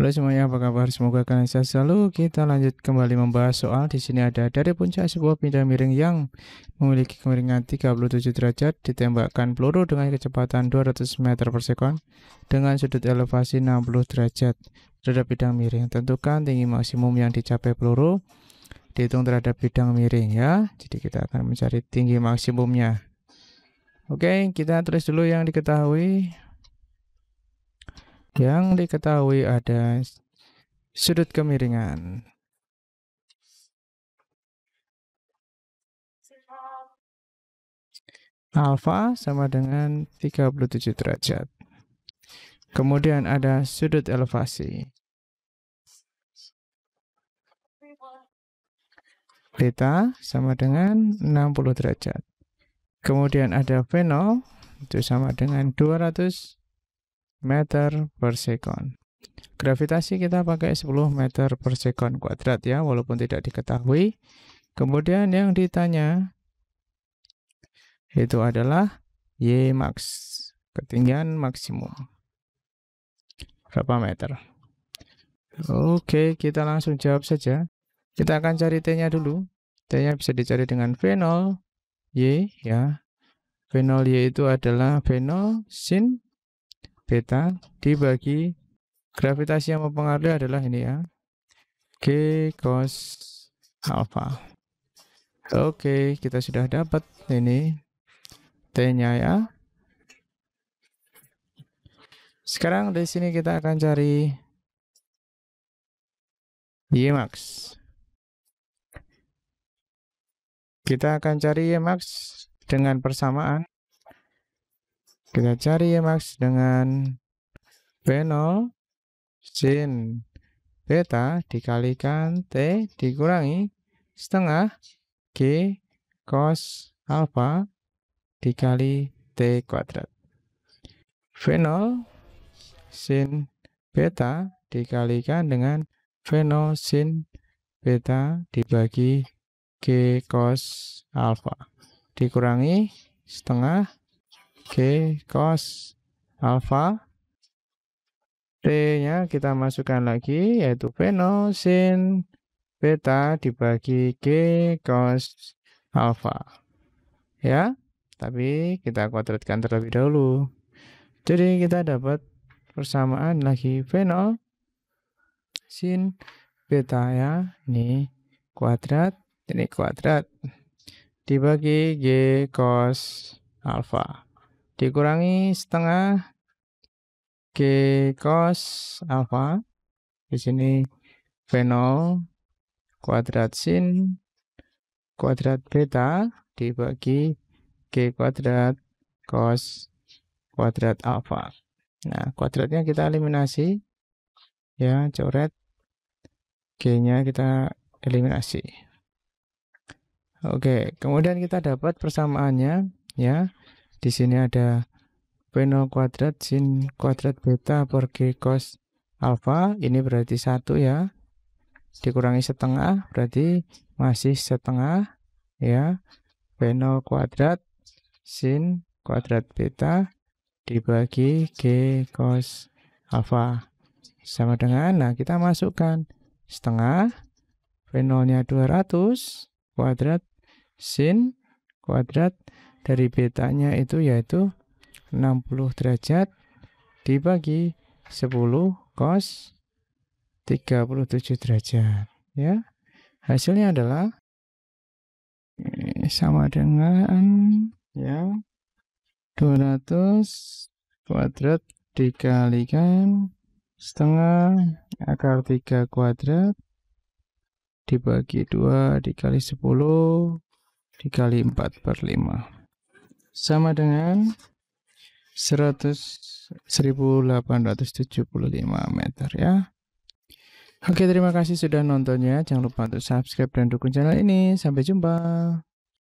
Halo semuanya, apa kabar? Semoga kalian sehat selalu. Kita lanjut kembali membahas soal. Di sini ada dari puncak sebuah benda miring yang memiliki kemiringan 37 derajat ditembakkan peluru dengan kecepatan 200 meter per sekon dengan sudut elevasi 60 derajat terhadap bidang miring. Tentukan tinggi maksimum yang dicapai peluru dihitung terhadap bidang miring ya. Jadi kita akan mencari tinggi maksimumnya. Oke, kita tulis dulu yang diketahui. Yang diketahui ada sudut kemiringan. Alfa sama dengan 37 derajat. Kemudian ada sudut elevasi. Beta sama dengan 60 derajat. Kemudian ada V0 itu sama dengan 200 meter per sekon. Gravitasi kita pakai 10 meter per sekon kuadrat ya, walaupun tidak diketahui. Kemudian yang ditanya itu adalah Y max, ketinggian maksimum. Berapa meter? Oke, kita langsung jawab saja. Kita akan cari T-nya dulu. T-nya bisa dicari dengan V0 Y ya. V0 Y itu adalah V0 sin beta dibagi gravitasi yang mempengaruhi adalah ini ya. G cos alpha. Oke, kita sudah dapat ini T-nya ya. Sekarang di sini kita akan cari Y max. Kita akan cari Y max dengan persamaan kita cari ya max dengan V0 sin beta dikalikan T dikurangi setengah G cos alpha dikali T kuadrat. V0 sin beta dikalikan dengan V0 sin beta dibagi G cos alpha dikurangi setengah G cos alpha T-nya kita masukkan lagi yaitu Veno sin beta dibagi G cos alpha. Ya, tapi kita kuadratkan terlebih dahulu. Jadi kita dapat persamaan lagi Veno sin beta ya. Ini kuadrat, ini kuadrat dibagi G cos alpha dikurangi setengah G cos alpha di sini V0 kuadrat sin kuadrat beta dibagi G kuadrat cos kuadrat alpha. Nah, kuadratnya kita eliminasi. Ya, coret. G-nya kita eliminasi. Oke, kemudian kita dapat persamaannya ya. Di sini ada V0 kuadrat sin kuadrat beta per G cos alpha. Ini berarti satu ya. Dikurangi setengah berarti masih setengah ya. V0 kuadrat sin kuadrat beta dibagi G cos alpha sama dengan nah kita masukkan setengah V0 nya 200 kuadrat sin kuadrat dari betanya itu yaitu 60 derajat dibagi 10 cos 37 derajat ya. Hasilnya adalah eh, sama dengan ya 200 kuadrat dikalikan setengah akar 3 kuadrat dibagi 2 dikali 10 dikali 4 per 5 sama dengan 100 1875 meter ya. Oke, terima kasih sudah nontonnya. Jangan lupa untuk subscribe dan dukung channel ini. Sampai jumpa.